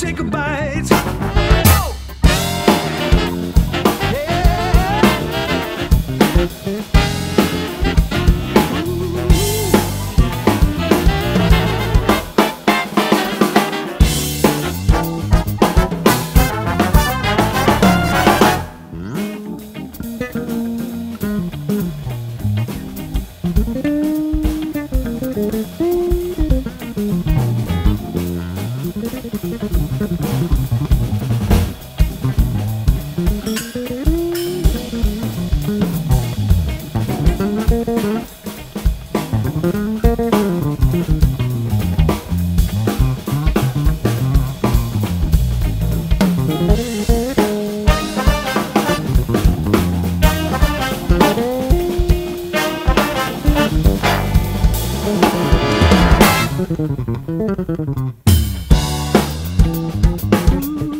take a bite. Oh! Bluff. If you stuff, you Ooh.